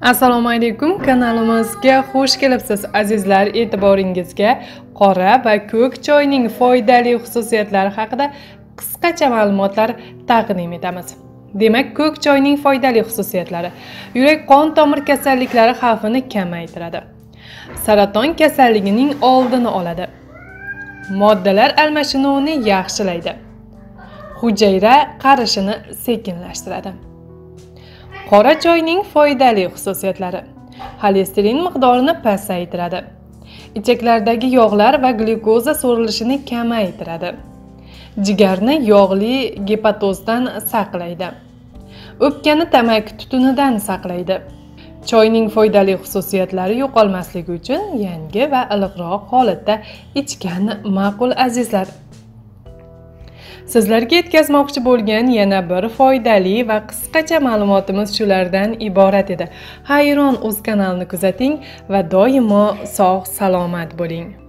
assalomu alaykum kanalimizga xush kelibsiz azizlar. E'tiboringizga qora va ko'k choyning foydali xususiyatlari haqida qisqacha ma'lumotlar taqdim etamiz. Demak ko'k choyning foydali xususiyatlari yurak qon tomir kasalliklari xavfini kamaytiradi. Saraton kasalligining oldini oladi. Moddalar almashinuvini yaxshilaydi. Hujayra qarishini sekinlashtiradi. Qora choyning foydali xususiyatlari. Xolesterin miqdorini pasaytiradi. Ichaklardagi yog'lar va glyukoza so'rilishini kamaytiradi. Jigarni yog'li gepatozdan saqlaydi. O'pkani tamaki tutunidan saqlaydi. Choyning foydali xususiyatlari yo'qolmasligi uchun yangi va iliqroq holatda ichgan ma'qul azizlar. Sizlarga yetkazmoqchi bo'lgan yana bir foydali va qisqacha ma'lumotimiz shulardan iborat edi. Hayron uz kanalini kuzating va doimo sog' salomat bo'ling.